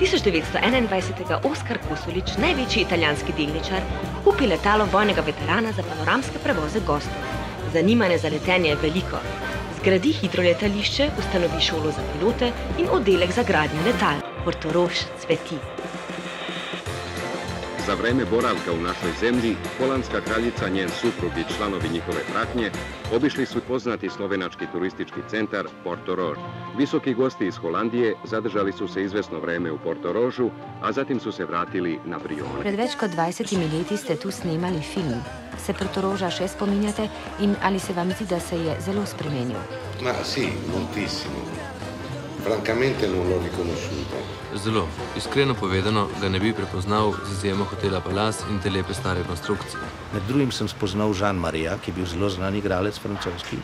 1921. Oskar Kosulič, največji italijanski delničar, kupi letalo vojnega veterana za panoramske prevoze gostov. Zanimanje za letenje je veliko. Zgradi hidroletališče, ustanovi šolo za pilote in oddelek za gradnjo letal. Portorož cveti. Za vreme boravka u našoj zemlji, holandska kraljica, njen suprug i članovi njihove pratnje obišli su poznati slovenački turistički centar Porto Rož. Visoki gosti iz Holandije zadržali su se izvesno vreme u Porto Rožu, a zatim su se vratili na Brione. Pred več kot 20 leti ste tu snemali film. Se Portoroža še spominjate in ali se vam zdi, da se je zelo spremenil? Ma sì, moltissimo. Francamente non l'ho riconosciuto. Zelo, iskreno povedano, ga ne bi prepoznal z izjemo hotela Palace in te lepe stare konstrukcije. Med drugim sem spoznal Žan Marija, ki je bil zelo znan igralec francoski,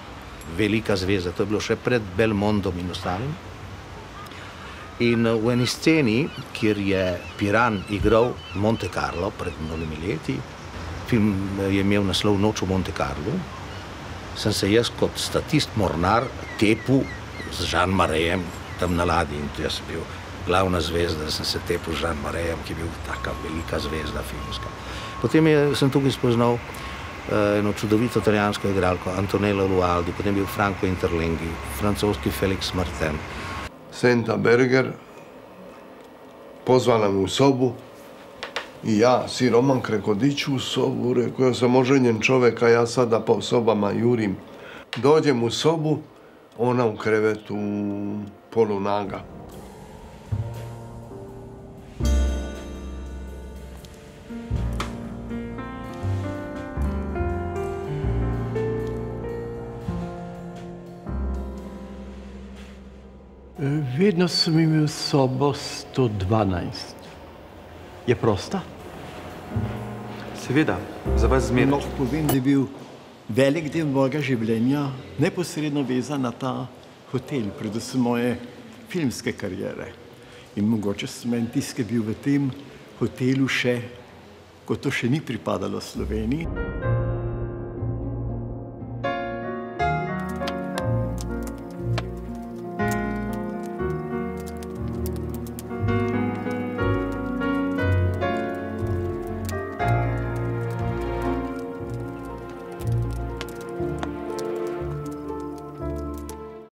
velika zvezda, to je bilo še pred Belmondom in ostalim. In eh, v eni sceni, kjer je Piran igral Monte Carlo pred mnogimi leti, film eh, je imel naslov Noč v Monte Carlo, sem se jaz kot statist mornar tepu z Žan Marijem tam na ladji in jaz sem bil glavna zvezda, sem se tepil z Žan Marijem, ki je bil taka velika zvezda filmska. Potem je, sem tukaj spoznal uh, eno čudovito italijansko igralko, Antonello Lualdi, potem je bil Franco Interlinghi, francoski Felix Martin. Senta Berger pozvala me u sobu i ja, si Roman Krekodić u sobu, rekao ja sam oženjen čovek, a ja sada po sobama jurim. Dođem u sobu, ona u krevetu polunaga. Vedno sem imel sobo 112. Je prosta? Seveda, za vas zmerno. Lahko povem, da je bil velik del mojega življenja neposredno vezan na ta hotel, predvsem moje filmske karijere. In mogoče sem en je bil v tem hotelu še, ko to še ni pripadalo Sloveniji.